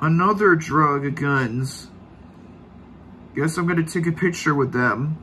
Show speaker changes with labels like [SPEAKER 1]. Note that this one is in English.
[SPEAKER 1] Another drug guns. Guess I'm gonna take a picture with them.